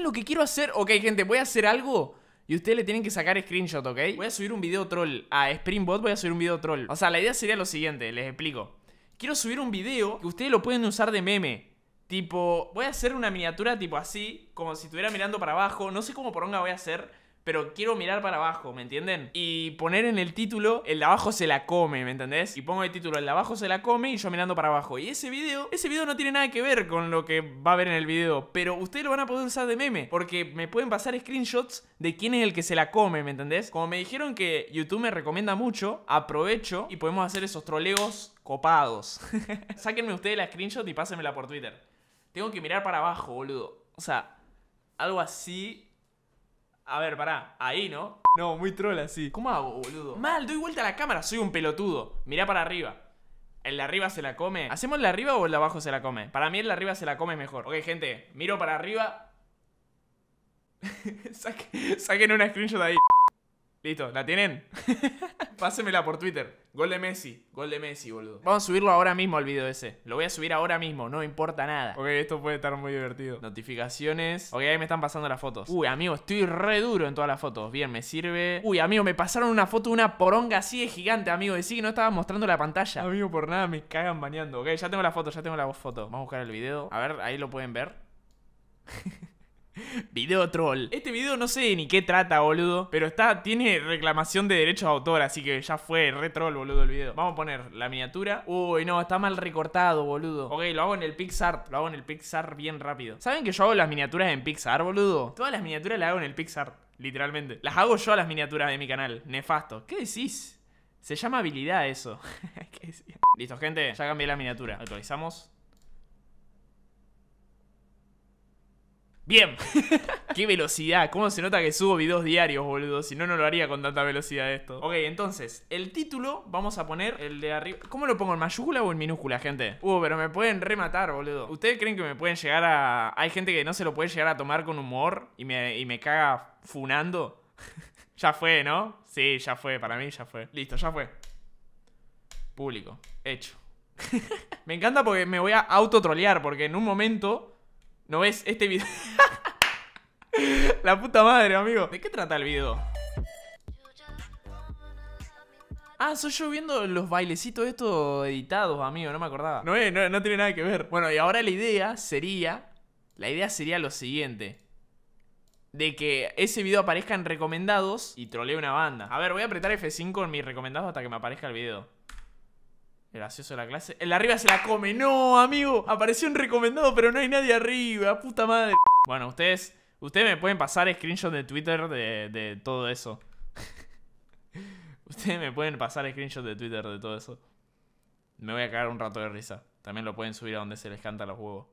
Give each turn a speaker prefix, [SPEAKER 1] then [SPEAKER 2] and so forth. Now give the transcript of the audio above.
[SPEAKER 1] lo que quiero hacer? Ok, gente, voy a hacer algo y ustedes le tienen que sacar screenshot, ¿ok? Voy a subir un video troll a Springbot, voy a subir un video troll. O sea, la idea sería lo siguiente, les explico. Quiero subir un video que ustedes lo pueden usar de meme. Tipo, voy a hacer una miniatura tipo así, como si estuviera mirando para abajo. No sé cómo poronga voy a hacer, pero quiero mirar para abajo, ¿me entienden? Y poner en el título, el de abajo se la come, ¿me entendés? Y pongo el título, el de abajo se la come y yo mirando para abajo. Y ese video, ese video no tiene nada que ver con lo que va a ver en el video, pero ustedes lo van a poder usar de meme, porque me pueden pasar screenshots de quién es el que se la come, ¿me entendés? Como me dijeron que YouTube me recomienda mucho, aprovecho y podemos hacer esos troleos copados. Sáquenme ustedes la screenshot y pásenmela por Twitter. Tengo que mirar para abajo, boludo. O sea, algo así. A ver, pará. Ahí, ¿no? No, muy troll así. ¿Cómo hago, boludo? Mal, doy vuelta a la cámara. Soy un pelotudo. Mirá para arriba. ¿El de arriba se la come? ¿Hacemos el de arriba o el de abajo se la come? Para mí el de arriba se la come mejor. Ok, gente. Miro para arriba. Saquen una screenshot ahí. Listo, ¿la tienen? Pásenmela por Twitter. Gol de Messi, gol de Messi, boludo. Vamos a subirlo ahora mismo al video ese. Lo voy a subir ahora mismo, no importa nada. Ok, esto puede estar muy divertido. Notificaciones. Ok, ahí me están pasando las fotos. Uy, amigo, estoy re duro en todas las fotos. Bien, me sirve. Uy, amigo, me pasaron una foto de una poronga así de gigante, amigo. Decí que no estaba mostrando la pantalla. Amigo, por nada me cagan bañando. Ok, ya tengo la foto, ya tengo la foto. Vamos a buscar el video. A ver, ahí lo pueden ver. video troll. Este video no sé ni qué trata, boludo. Pero está, tiene reclamación de derechos de autor, así que ya fue re troll, boludo, el video. Vamos a poner la miniatura. Uy, no, está mal recortado, boludo. Ok, lo hago en el Pixar. Lo hago en el Pixar bien rápido. ¿Saben que yo hago las miniaturas en Pixar, boludo? Todas las miniaturas las hago en el Pixar, literalmente. Las hago yo a las miniaturas de mi canal. Nefasto. ¿Qué decís? Se llama habilidad eso. Listo, gente. Ya cambié la miniatura. Actualizamos. Bien. Qué velocidad. ¿Cómo se nota que subo videos diarios, boludo? Si no, no lo haría con tanta velocidad esto. Ok, entonces, el título vamos a poner el de arriba. ¿Cómo lo pongo? ¿En mayúscula o en minúscula, gente? Uh, pero me pueden rematar, boludo. ¿Ustedes creen que me pueden llegar a. Hay gente que no se lo puede llegar a tomar con humor y me, y me caga funando? ya fue, ¿no? Sí, ya fue. Para mí ya fue. Listo, ya fue. Público. Hecho. me encanta porque me voy a autotrolear porque en un momento ¿No ves este video? La puta madre, amigo. ¿De qué trata el video? Ah, soy yo viendo los bailecitos estos editados, amigo, no me acordaba. No, no, no tiene nada que ver. Bueno, y ahora la idea sería... La idea sería lo siguiente. De que ese video aparezca en recomendados y trolee una banda. A ver, voy a apretar F5 en mis recomendados hasta que me aparezca el video. El gracioso de la clase. El de arriba se la come. No, amigo. Apareció un recomendado, pero no hay nadie arriba. Puta madre. Bueno, ustedes. Ustedes me pueden pasar screenshot de Twitter de, de todo eso. ustedes me pueden pasar screenshot de Twitter de todo eso. Me voy a cagar un rato de risa. También lo pueden subir a donde se les canta los huevos.